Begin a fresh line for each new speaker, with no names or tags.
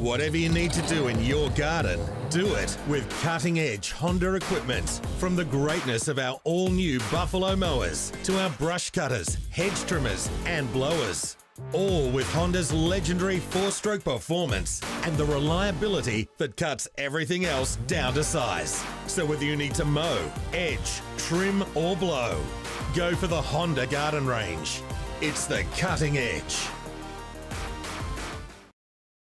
Whatever you need to do in your garden, do it with cutting edge Honda equipment. From the greatness of our all new Buffalo mowers to our brush cutters, hedge trimmers, and blowers. All with Honda's legendary four stroke performance and the reliability that cuts everything else down to size. So whether you need to mow, edge, trim, or blow, go for the Honda Garden Range. It's the cutting edge.